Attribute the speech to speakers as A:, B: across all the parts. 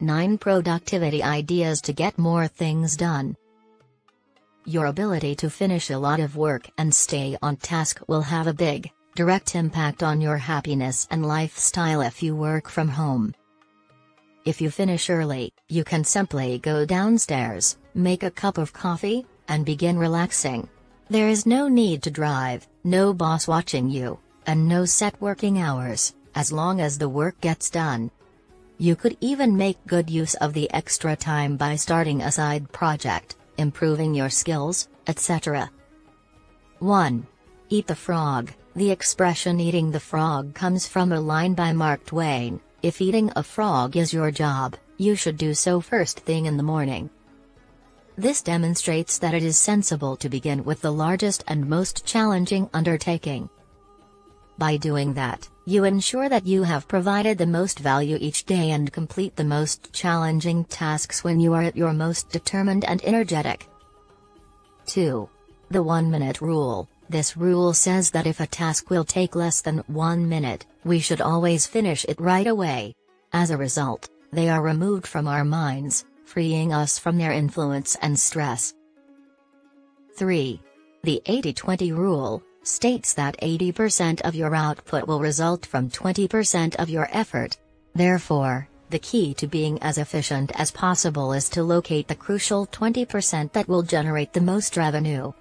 A: 9 productivity ideas to get more things done. Your ability to finish a lot of work and stay on task will have a big, direct impact on your happiness and lifestyle if you work from home. If you finish early, you can simply go downstairs, make a cup of coffee, and begin relaxing. There is no need to drive, no boss watching you, and no set working hours, as long as the work gets done. You could even make good use of the extra time by starting a side project, improving your skills, etc. 1. Eat the frog. The expression eating the frog comes from a line by Mark Twain if eating a frog is your job, you should do so first thing in the morning. This demonstrates that it is sensible to begin with the largest and most challenging undertaking. By doing that, you ensure that you have provided the most value each day and complete the most challenging tasks when you are at your most determined and energetic. 2. The 1 minute rule. This rule says that if a task will take less than one minute, we should always finish it right away. As a result, they are removed from our minds, freeing us from their influence and stress. 3. The 80-20 rule states that 80% of your output will result from 20% of your effort. Therefore, the key to being as efficient as possible is to locate the crucial 20% that will generate the most revenue.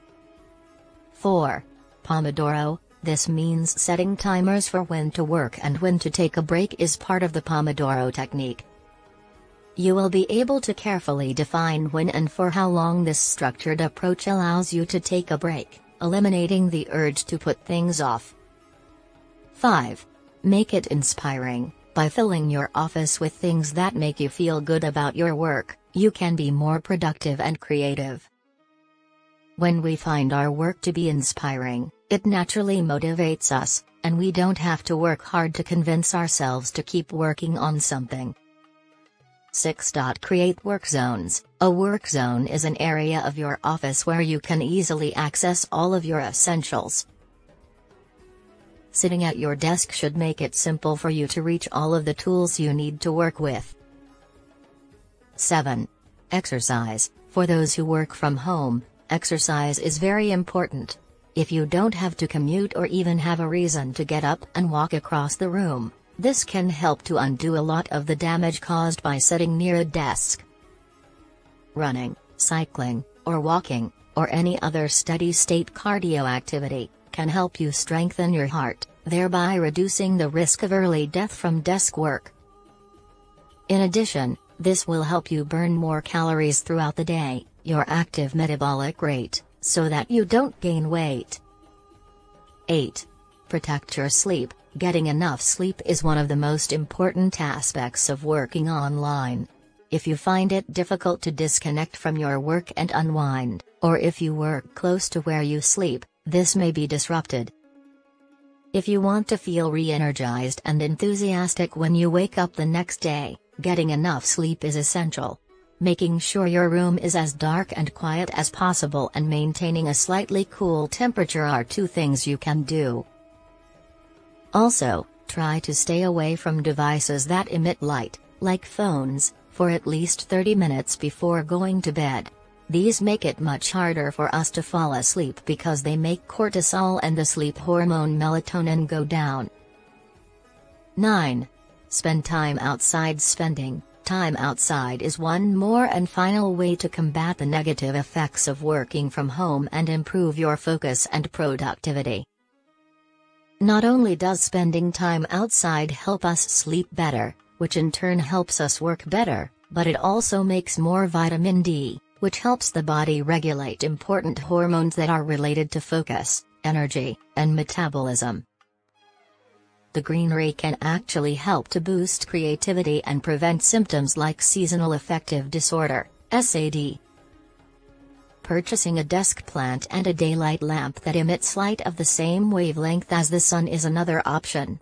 A: 4. Pomodoro, this means setting timers for when to work and when to take a break is part of the Pomodoro technique. You will be able to carefully define when and for how long this structured approach allows you to take a break, eliminating the urge to put things off. 5. Make it inspiring. By filling your office with things that make you feel good about your work, you can be more productive and creative. When we find our work to be inspiring, it naturally motivates us, and we don't have to work hard to convince ourselves to keep working on something. 6. Create work zones. A work zone is an area of your office where you can easily access all of your essentials. Sitting at your desk should make it simple for you to reach all of the tools you need to work with. 7. Exercise. For those who work from home, Exercise is very important. If you don't have to commute or even have a reason to get up and walk across the room, this can help to undo a lot of the damage caused by sitting near a desk. Running, cycling, or walking, or any other steady state cardio activity, can help you strengthen your heart, thereby reducing the risk of early death from desk work. In addition, this will help you burn more calories throughout the day, your active metabolic rate, so that you don't gain weight. 8. Protect your sleep. Getting enough sleep is one of the most important aspects of working online. If you find it difficult to disconnect from your work and unwind, or if you work close to where you sleep, this may be disrupted. If you want to feel re energized and enthusiastic when you wake up the next day, getting enough sleep is essential. Making sure your room is as dark and quiet as possible and maintaining a slightly cool temperature are two things you can do. Also, try to stay away from devices that emit light, like phones, for at least 30 minutes before going to bed. These make it much harder for us to fall asleep because they make cortisol and the sleep hormone melatonin go down. 9. Spend time outside spending time outside is one more and final way to combat the negative effects of working from home and improve your focus and productivity. Not only does spending time outside help us sleep better, which in turn helps us work better, but it also makes more vitamin D, which helps the body regulate important hormones that are related to focus, energy, and metabolism the greenery can actually help to boost creativity and prevent symptoms like seasonal affective disorder, SAD. Purchasing a desk plant and a daylight lamp that emits light of the same wavelength as the sun is another option.